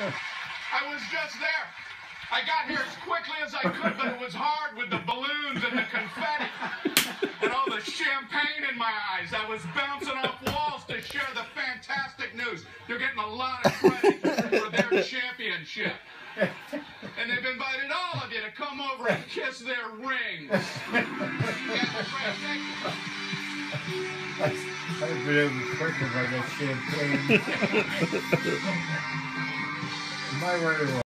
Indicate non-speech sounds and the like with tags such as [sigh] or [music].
I was just there. I got here as quickly as I could, but it was hard with the balloons and the confetti and all the champagne in my eyes. I was bouncing off walls to share the fantastic news. They're getting a lot of credit for their championship. And they've invited all of you to come over and kiss their rings. I've been to quick if champagne. [laughs] My right away.